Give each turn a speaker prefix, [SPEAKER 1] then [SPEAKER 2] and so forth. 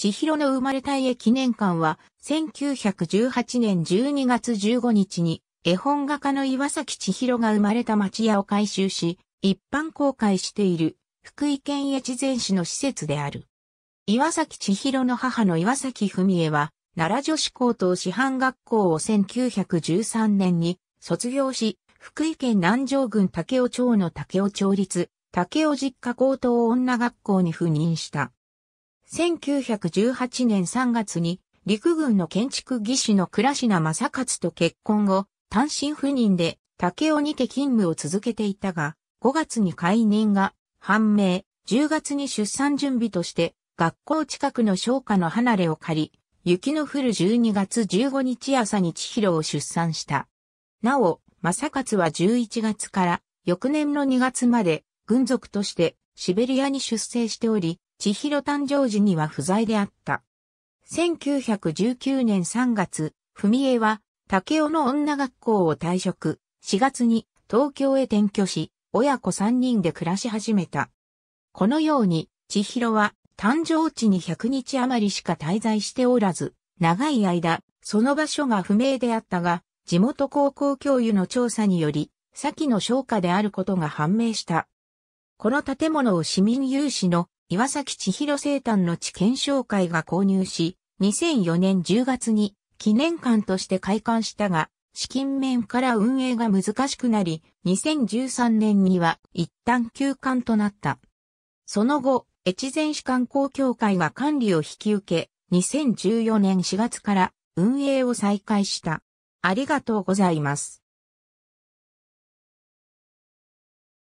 [SPEAKER 1] 千尋の生まれた家記念館は、1918年12月15日に、絵本画家の岩崎千尋が生まれた町屋を改修し、一般公開している、福井県越前市の施設である。岩崎千尋の母の岩崎文江は、奈良女子高等師範学校を1913年に卒業し、福井県南城郡竹尾町の竹尾町立竹尾実家高等女学校に赴任した。1918年3月に陸軍の建築技師の倉科正勝と結婚後、単身赴任で竹尾にて勤務を続けていたが、5月に解任が判明、10月に出産準備として学校近くの商家の離れを借り、雪の降る12月15日朝に千尋を出産した。なお、正勝は11月から翌年の2月まで軍属としてシベリアに出征しており、千尋誕生時には不在であった。1919年3月、文江は竹尾の女学校を退職、4月に東京へ転居し、親子3人で暮らし始めた。このように、千尋は誕生地に100日余りしか滞在しておらず、長い間、その場所が不明であったが、地元高校教諭の調査により、先の商家であることが判明した。この建物を市民有志の岩崎千尋生誕の地検証会が購入し、2004年10月に記念館として開館したが、資金面から運営が難しくなり、2013年には一旦休館となった。その後、越前市観光協会が管理を引き受け、2014年4月から運営を再開した。ありがとうございます。